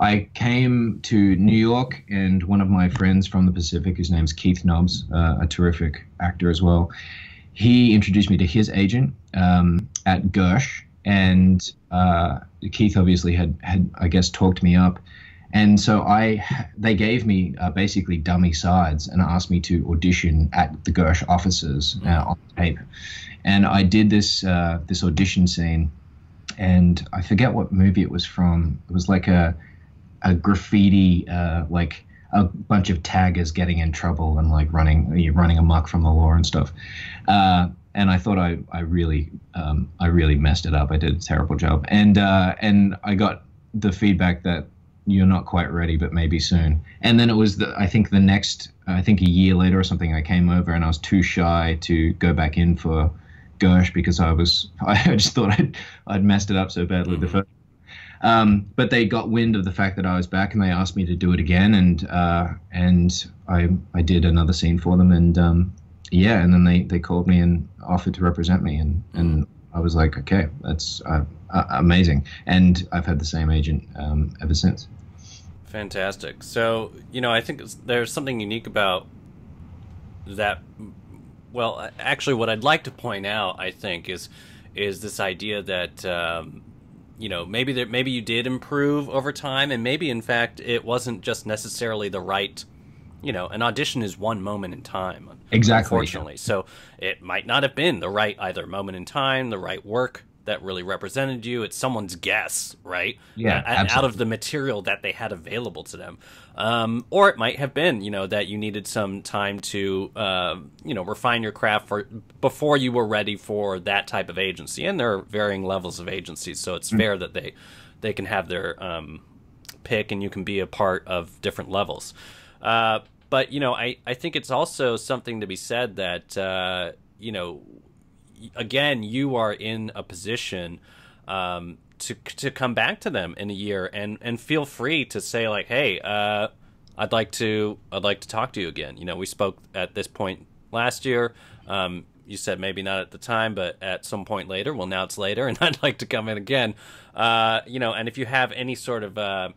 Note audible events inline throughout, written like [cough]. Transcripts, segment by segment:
I came to New York, and one of my friends from the Pacific, his name's Keith Nobbs, uh, a terrific actor as well, he introduced me to his agent um, at Gersh, and uh, Keith obviously had had I guess talked me up, and so I they gave me uh, basically dummy sides and asked me to audition at the Gersh offices uh, on tape, and I did this uh, this audition scene, and I forget what movie it was from. It was like a a graffiti uh, like a bunch of taggers getting in trouble and like running running amok from the law and stuff. Uh, and I thought I I really um, I really messed it up. I did a terrible job, and uh, and I got the feedback that you're not quite ready, but maybe soon. And then it was the I think the next I think a year later or something I came over and I was too shy to go back in for Gersh because I was [laughs] I just thought I'd I'd messed it up so badly mm-hmm. the first um, but they got wind of the fact that I was back, and they asked me to do it again, and uh, and I I did another scene for them, and um, yeah, and then they, they called me and offered to represent me, and and I was like, okay, that's uh, uh, amazing, and I've had the same agent um, ever since. Fantastic. So you know, I think there's something unique about that. Well, actually, what I'd like to point out, I think, is is this idea that um, you know maybe there maybe you did improve over time and maybe in fact it wasn't just necessarily the right you know an audition is one moment in time exactly. unfortunately. So it might not have been the right either moment in time the right work that really represented you. It's someone's guess, right? Yeah, out of the material that they had available to them. Um, or it might have been, you know, that you needed some time to, uh, you know, refine your craft for before you were ready for that type of agency. And there are varying levels of agencies, so it's mm-hmm. fair that they they can have their um, pick, and you can be a part of different levels. Uh, but you know, I I think it's also something to be said that uh, you know again, you are in a position um, to to come back to them in a year and and feel free to say like, hey, uh, I'd like to I'd like to talk to you again. You know, we spoke at this point last year. Um, you said maybe not at the time, but at some point later. Well, now it's later, [laughs] and I'd like to come in again. Uh, you know, and if you have any sort of uh,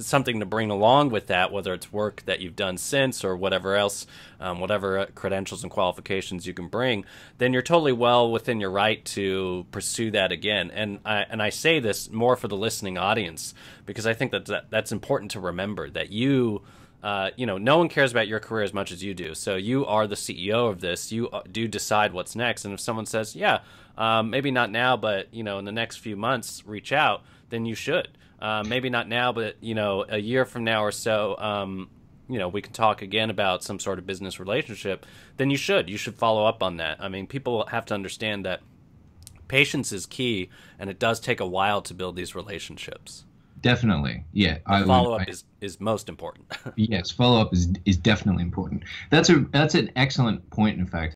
something to bring along with that, whether it's work that you've done since or whatever else, um, whatever uh, credentials and qualifications you can bring, then you're totally well within your right to pursue that again. And I, and I say this more for the listening audience because I think that, that that's important to remember that you. Uh, you know, no one cares about your career as much as you do. So you are the CEO of this. You uh, do decide what's next. And if someone says, "Yeah, um, maybe not now, but you know, in the next few months, reach out," then you should. Uh, maybe not now, but you know, a year from now or so, um, you know, we can talk again about some sort of business relationship. Then you should. You should follow up on that. I mean, people have to understand that patience is key, and it does take a while to build these relationships. Definitely, yeah. follow up is, is most important. [laughs] yes, follow up is is definitely important. That's a that's an excellent point. In fact,